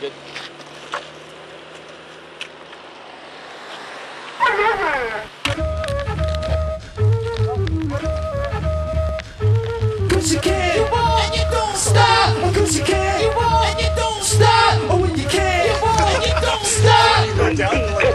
good. Gucci cat, you want and you don't stop. A Gucci cat, you want and you don't stop. Oh, when you can, you want and you don't stop.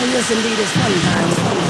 Oh, yes, indeed, it's fun times. Fun.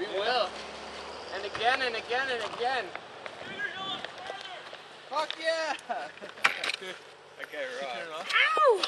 We will. And again and again and again. Fuck yeah! Okay, right. Ow!